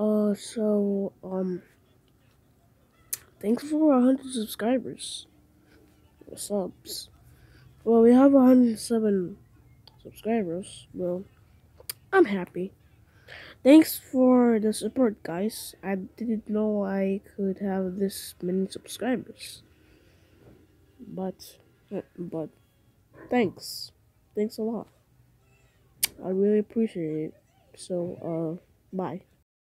Uh, so, um, thanks for 100 subscribers. Subs. Well, we have 107 subscribers. Well, I'm happy. Thanks for the support, guys. I didn't know I could have this many subscribers. But, but, thanks. Thanks a lot. I really appreciate it. So, uh, bye.